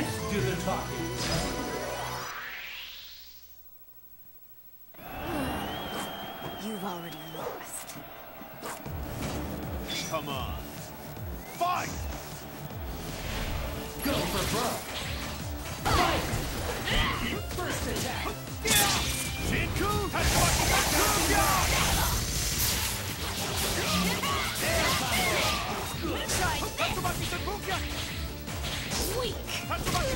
do the talking. You've already lost. Come on. Fight! Go for broke. Fight! First attack. Shinku Senpuku!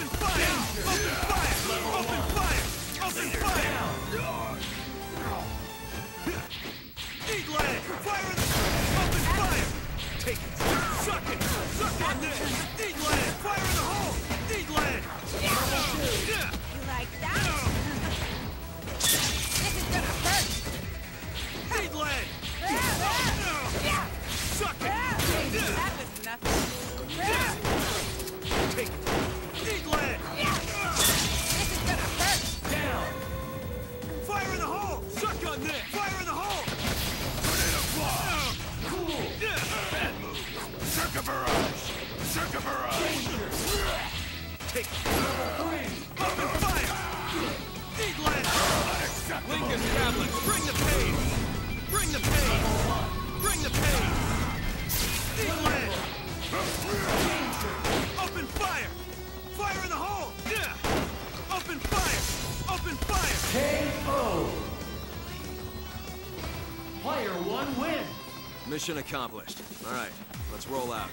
Open fire! Open fire! Open fire! Open fire! Eat leg! Fire in the... Open fire! Take it! Suck it! Suck on! Eat leg! Fire in the hole! Eat! Yeah! You like that? This is gonna hurt! Eat leg! Suck it! Berserker Barrage! Take it! Three. Open fire! Eat leg! Lincoln tablets, bring the pain! Bring the pain! Bring the pain! Eat leg! Open fire! Fire in the hole! Yeah! Open fire! Open fire! KO. Player one win. Mission accomplished. All right, let's roll out.